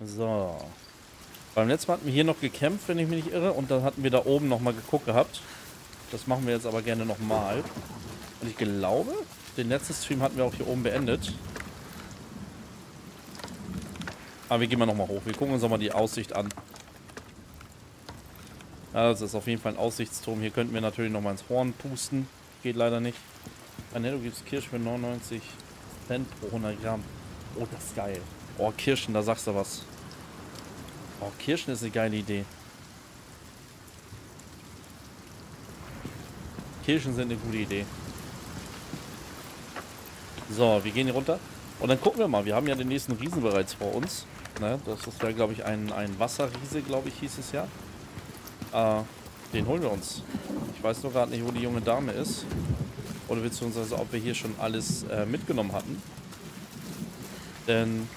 So. Beim letzten Mal hatten wir hier noch gekämpft, wenn ich mich nicht irre. Und dann hatten wir da oben nochmal geguckt gehabt. Das machen wir jetzt aber gerne nochmal. Und ich glaube, den letzten Stream hatten wir auch hier oben beendet. Aber wir gehen mal nochmal hoch. Wir gucken uns nochmal die Aussicht an. Ja, das ist auf jeden Fall ein Aussichtsturm. Hier könnten wir natürlich nochmal ins Horn pusten. Geht leider nicht. Ah ne, du gibst Kirsch für 99 Cent pro 100 Gramm. Oh, das ist geil. Oh, Kirschen, da sagst du was. Oh, Kirschen ist eine geile Idee. Kirschen sind eine gute Idee. So, wir gehen hier runter. Und dann gucken wir mal. Wir haben ja den nächsten Riesen bereits vor uns. Ne? Das ist ja, glaube ich, ein, ein Wasserriese, glaube ich, hieß es ja. Äh, den holen wir uns. Ich weiß nur gerade nicht, wo die junge Dame ist. Oder beziehungsweise, ob wir hier schon alles äh, mitgenommen hatten. Denn,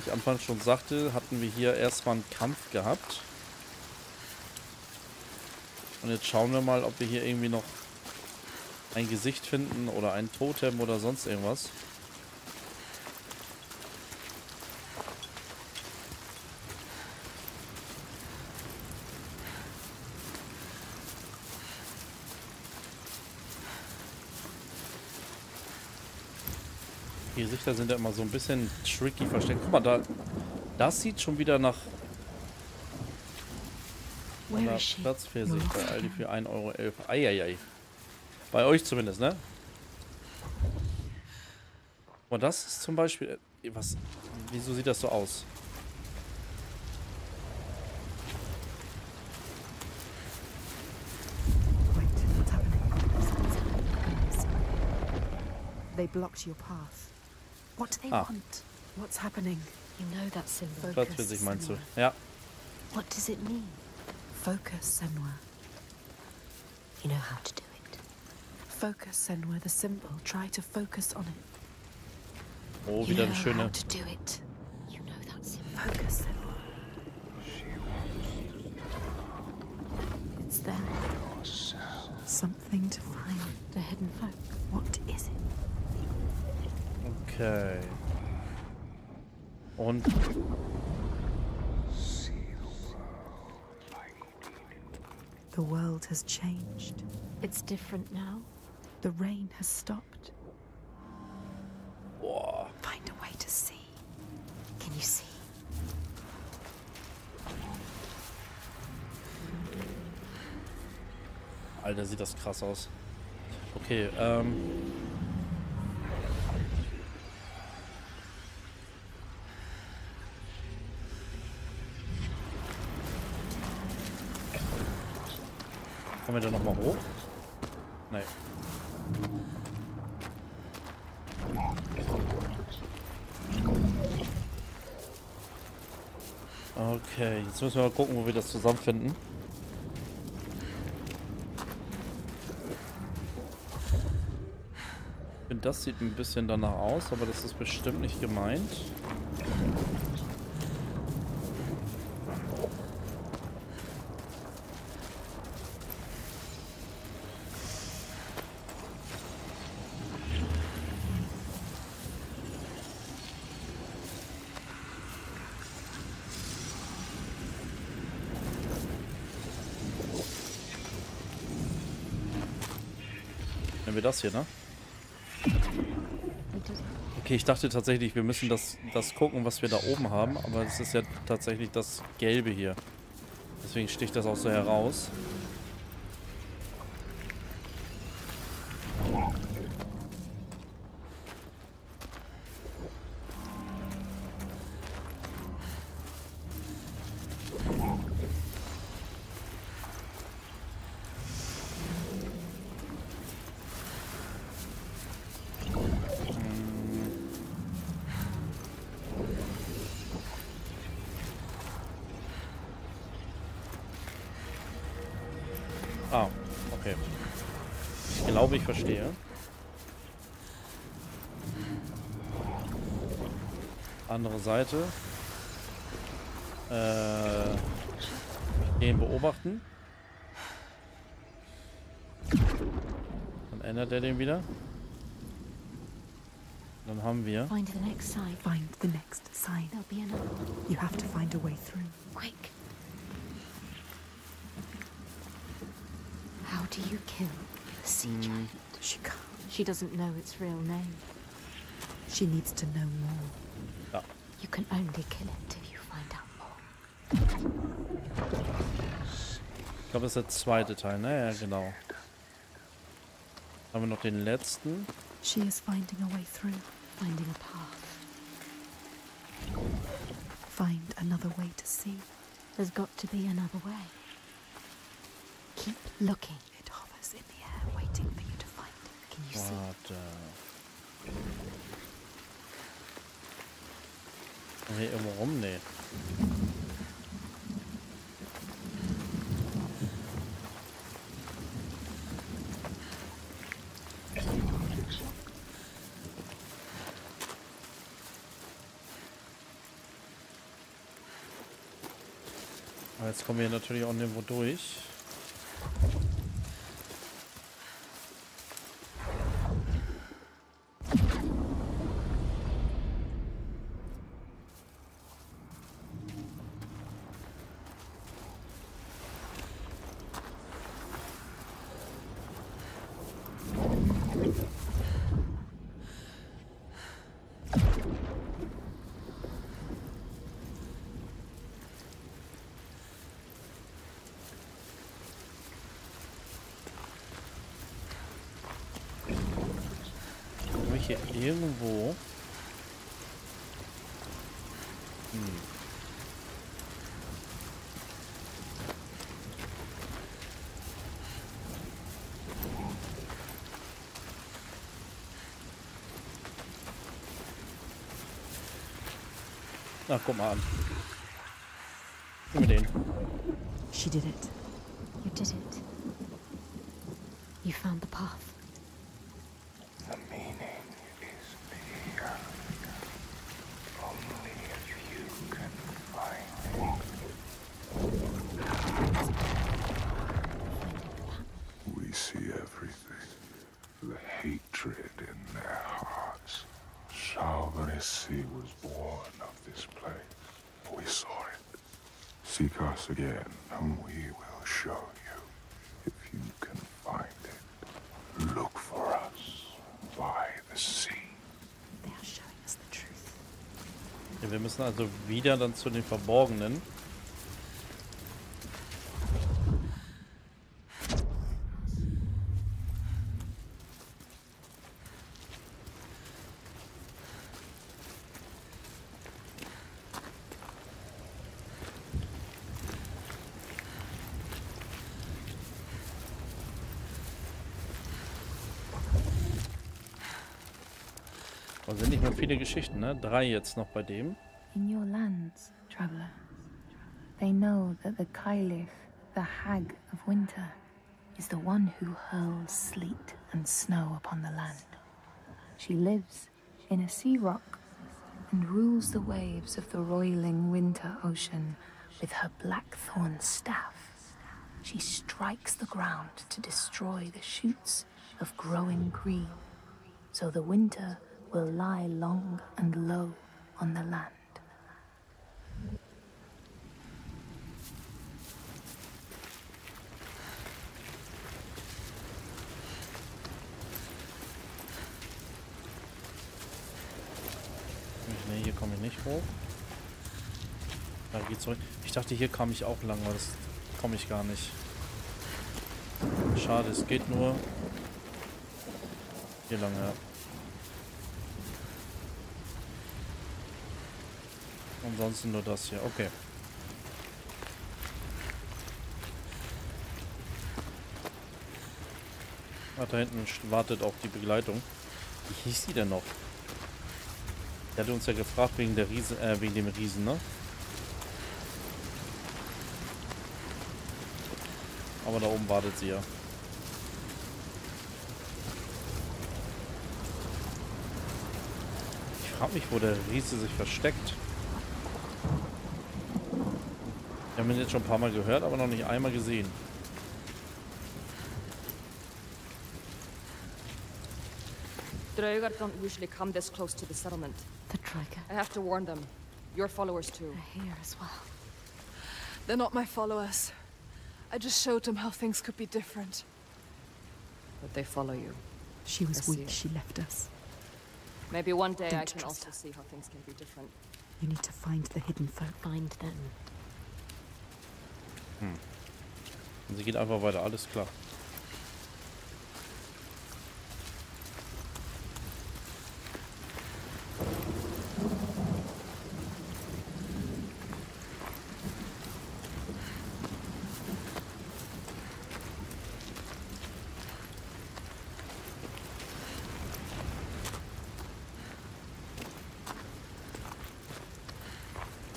wie ich anfangs schon sagte, hatten wir hier erstmal einen Kampf gehabt. Und jetzt schauen wir mal, ob wir hier irgendwie noch ein Gesicht finden oder ein Totem oder sonst irgendwas. Die Gesichter sind ja immer so ein bisschen tricky versteckt. Guck mal, da, das sieht schon wieder nach einer Platzpfirsich bei Aldi für 1,11 Euro. Eieiei. Bei euch zumindest, ne? Und das ist zum Beispiel... äh, Was? Wieso sieht das so aus? They blocked your path. What do they Ah. want? What's happening? You know that symbol. Focus, Platzpfirsich meinst du? Senua. Ja. What does it mean? Focus, Senwa. You know how to do it. Focus, Senwa, the symbol. Try to focus on it. Oh, You wieder know eine how schöne... to do it. You know that symbol. Focus, Senwa. It's there. Something to find. The hidden hope. What is it? Okay. Und... The world has changed. It's different now. The rain has stopped. Boah. Find a way to see. Can you see? Alter, sieht das krass aus. Okay, ähm... Kommen wir da nochmal hoch? Nein. Okay, jetzt müssen wir mal gucken, wo wir das zusammenfinden. Ich finde, das sieht ein bisschen danach aus, aber das ist bestimmt nicht gemeint. Nehmen wir das hier, ne? Okay, ich dachte tatsächlich, wir müssen das, das gucken, was wir da oben haben, aber es ist ja tatsächlich das Gelbe hier. Deswegen sticht das auch so heraus. Glaube, ich verstehe. Andere Seite. Äh, den beobachten. Dann ändert er den wieder. Dann haben wir. Find the next sign. Find the next sign. There'll be another. You have to find a way through. Quick. How do you kill sea giant? She can't. She doesn't know its real name. She needs to know more. Ja. You can only kill it if you find out more. Ich glaube, das ist der zweite Teil, ne? Ja, genau. Haben wir noch den letzten. She is finding a way through. Finding a path. Find another way to see. There's got to be another way. Keep looking. See? Warte. Hier irgendwo rum? Nee. Jetzt kommen wir natürlich auch nirgendwo durch. Hier irgendwo? Hm. Na, guck mal an. Nimm den. She did it. You did it. You found the path. The meaning is beyond. Only if you can find it. We see everything. The hatred in their hearts. Salvarisi was born of this place. We saw it. Seek us again, and we will show you. If you can find it, look for us by the sea. They are showing us the truth. Ja, wir müssen also wieder dann zu den Verborgenen. Da sind nicht mehr viele Geschichten, ne? Drei jetzt noch bei dem. In your lands, traveler, they know that the Kailith, the hag of winter, is the one who hurls sleet and snow upon the land. She lives in a sea rock and rules the waves of the roiling winter ocean with her blackthorn staff. She strikes the ground to destroy the shoots of growing green, so the winter will lie long and low on the land. Ne, hier komme ich nicht hoch. Da geht's zurück. Ich dachte, hier kam ich auch lang, aber das komme ich gar nicht. Schade, es geht nur hier lang, ja. Ansonsten nur das hier. Okay. Ah, da hinten wartet auch die Begleitung. Wie hieß die denn noch? Der hatte uns ja gefragt wegen der Riese, äh, wegen dem Riesen, ne? Aber da oben wartet sie ja. Ich frage mich, wo der Riese sich versteckt. Wir haben ihn jetzt schon ein paar Mal gehört, aber noch nicht einmal gesehen. Draugar don't usually come this close to the settlement. The Draugr I have to warn them. Your followers too. They're here as well. They're not my followers. I just showed them how things could be different. But they follow you. She was weak, she left us. Maybe one day I Don't can also her. see how things can be different. You need to find the hidden folk. Find them. Und sie geht einfach weiter, alles klar.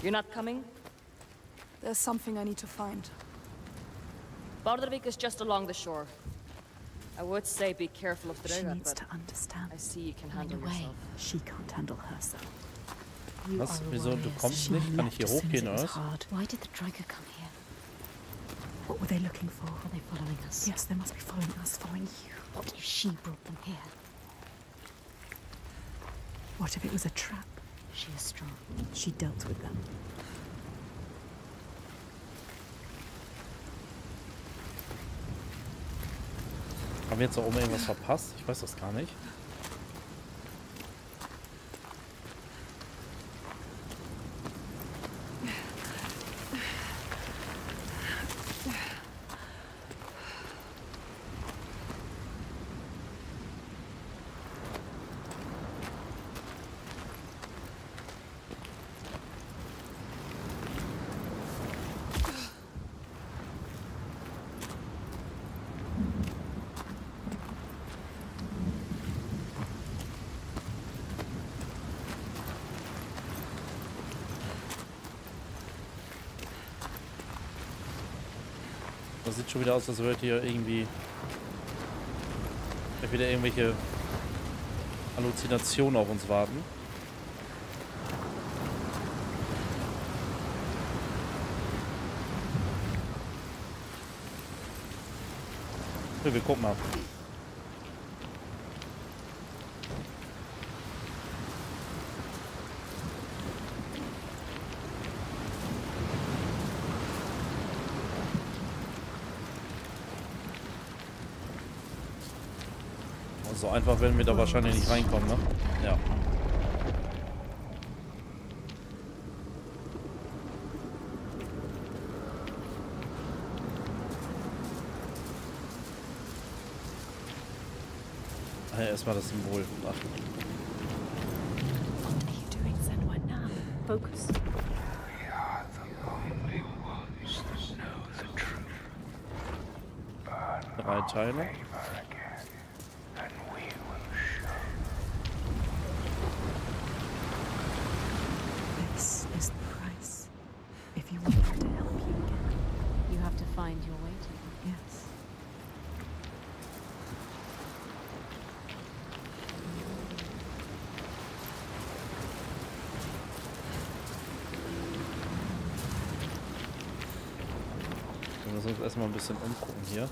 You're not coming? There's something I need to find. Bardavik is just along the shore. I would say be careful of She Draugar, needs but to understand. I see you can handle way. yourself. She can't handle herself. You Was? are Wieso? Du warriors. kommst She nicht? Kann ich left hier as soon hochgehen oder was was? Why did the Draugr come here? What were they looking for? Are they following us? Yes, they must be following us, following you. What if she brought them here? What if it was a trap? She is strong. She dealt with them. Haben wir jetzt da oben irgendwas verpasst? Ich weiß das gar nicht. Das sieht schon wieder aus, als würde hier irgendwie wieder irgendwelche Halluzinationen auf uns warten. Wir gucken mal. So einfach werden wir da wahrscheinlich nicht reinkommen, ne? Ja. Ah, ja, erstmal das Symbol. Ach? Focus. We are the only ones that know the truth. Burn drei Teile. favor again, and we will show. This is the price. If you want her to help you again. You have to find your way to them. Yes. Wir müssen uns erstmal ein bisschen umgucken hier.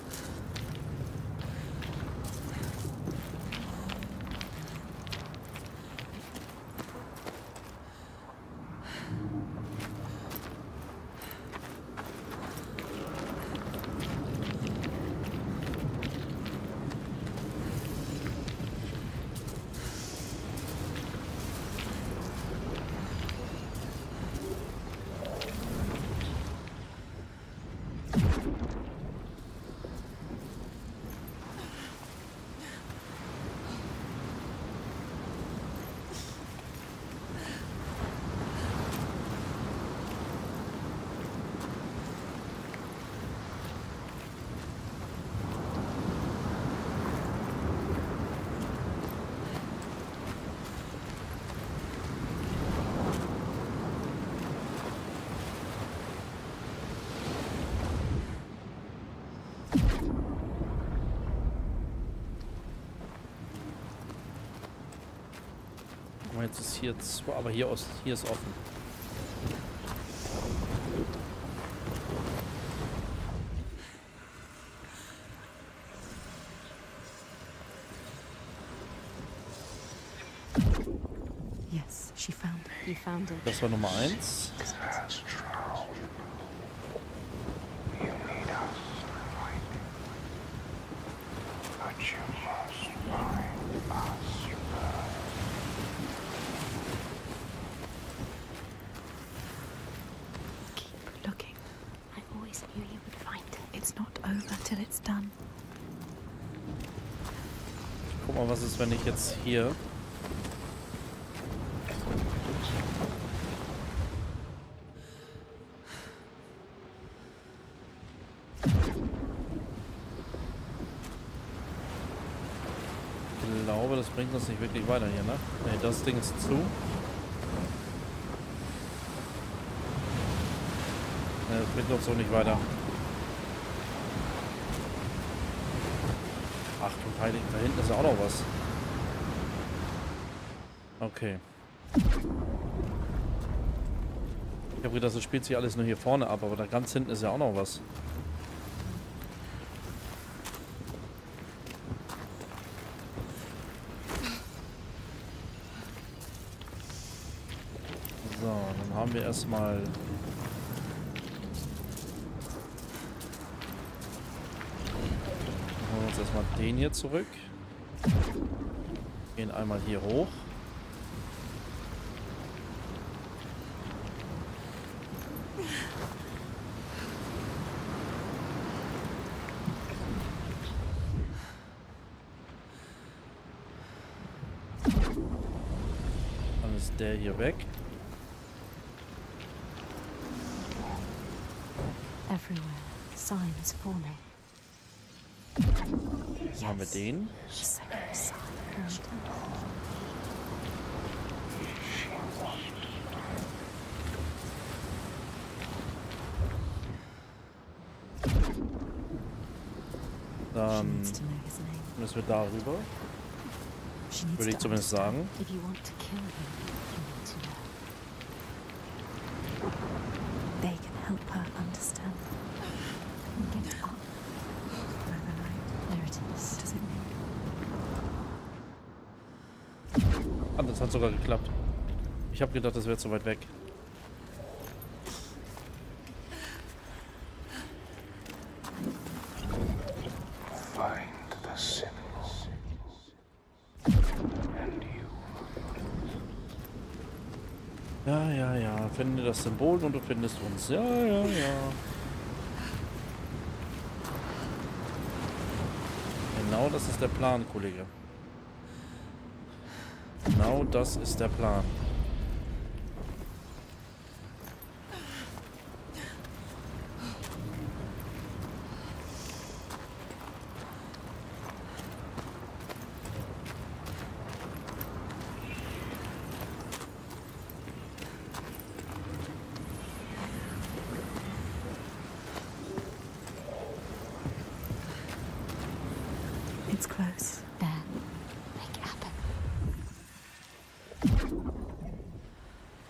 hier zwei, aber hier, aus, hier ist offen. Das war Nummer eins. Ich jetzt hier... Ich glaube, das bringt uns nicht wirklich weiter hier, ne? Ne, das Ding ist zu. Ne, das bringt uns so nicht weiter. Achtung, Heiligen, da hinten ist auch noch was. Okay. Ich habe gedacht, das spielt sich alles nur hier vorne ab, aber da ganz hinten ist ja auch noch was. So, dann haben wir erstmal Holen wir uns erstmal den hier zurück. Gehen einmal hier hoch. Dann ist der hier weg. Everywhere. Signs forming. Dann haben wir den. Second sign. She Dann needs to know his name. müssen wir darüber. She needs Würde ich zumindest sagen. Ah, das hat sogar geklappt. Ich habe gedacht, das wäre zu weit weg. Find the symbol. And you Ja, ja, ja. Finde das Symbol und du findest uns. Ja, ja, ja. Genau das ist der Plan, Kollege. Genau das ist der Plan. It's close. There. Make it happen.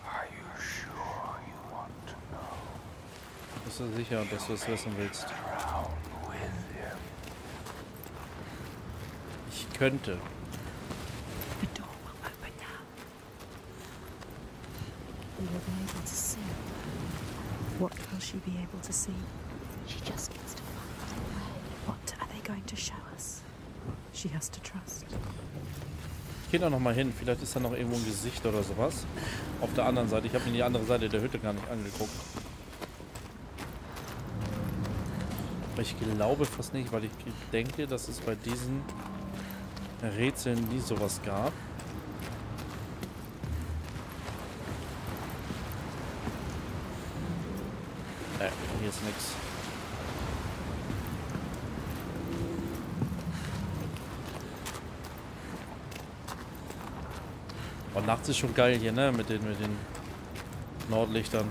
are you sure you want to know? Bist du sicher, dass du es wissen willst? Ich könnte. What will she be able to see? She just needs to find the way. What are they going to show us? She has to trust. Ich gehe da nochmal hin. Vielleicht ist da noch irgendwo ein Gesicht oder sowas. Auf der anderen Seite. Ich habe mir die andere Seite der Hütte gar nicht angeguckt. Aber ich glaube fast nicht, weil ich denke, dass es bei diesen Rätseln nie sowas gab. Äh, hier ist nichts. Und nachts ist schon geil hier, ne? Mit den, mit den Nordlichtern.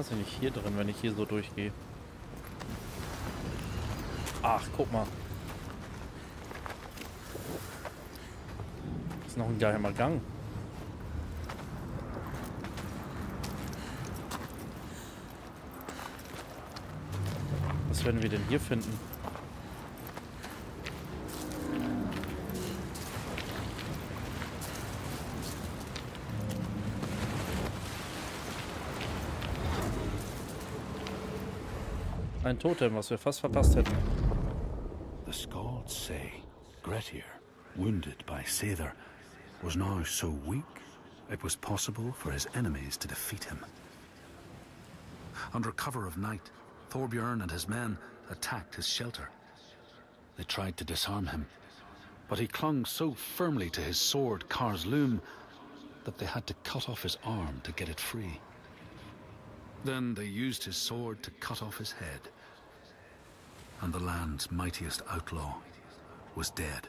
Was bin ich hier drin, wenn ich hier so durchgehe? Ach, guck mal. Ist noch ein geheimer Gang. Was werden wir denn hier finden? Ein Totem, was wir fast verpasst hätten. The Skalds say Grettir, wounded by Seither, was now so weak it was possible for his enemies to defeat him. Under cover of night, Thorbjorn and his men attacked his shelter. They tried to disarm him, but he clung so firmly to his sword, Kar's loom, that they had to cut off his arm to get it free. Then they used his sword to cut off his head. And the land's mightiest outlaw was dead.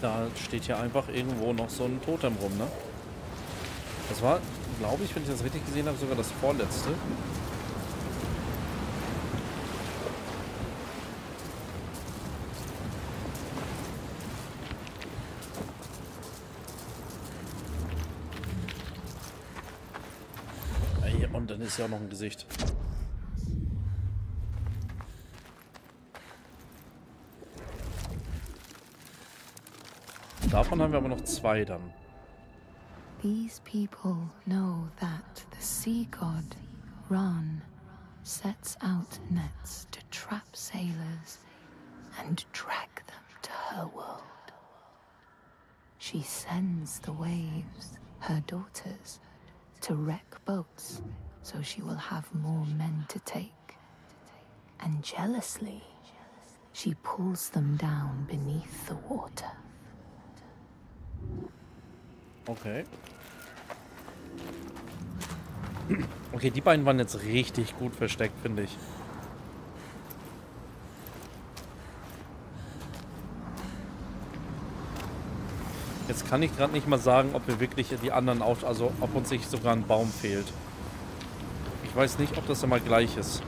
Da steht ja einfach irgendwo noch so ein Totem rum, ne? Das war, glaube ich, wenn ich das richtig gesehen habe, sogar das vorletzte. Ey, Und dann ist ja auch noch ein Gesicht. Davon haben wir aber noch zwei dann. These people know that the sea god, Ran, sets out nets to trap sailors and drag them to her world. She sends the waves, her daughters, to wreck boats so she will have more men to take. And jealously, she pulls them down beneath the water. Okay. Okay, die beiden waren jetzt richtig gut versteckt, finde ich. Jetzt kann ich gerade nicht mal sagen, ob wir wirklich die anderen auf, also ob uns nicht sogar ein Baum fehlt. Ich weiß nicht, ob das immer gleich ist.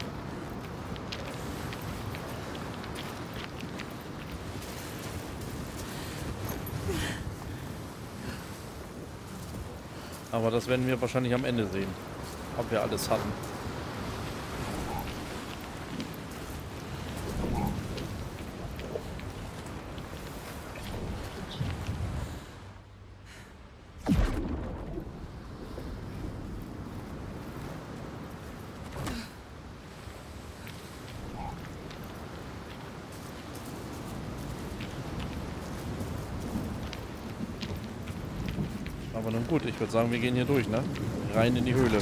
Aber das werden wir wahrscheinlich am Ende sehen. Ob wir alles hatten. Aber nun gut, ich würde sagen, wir gehen hier durch, ne? Rein in die Höhle.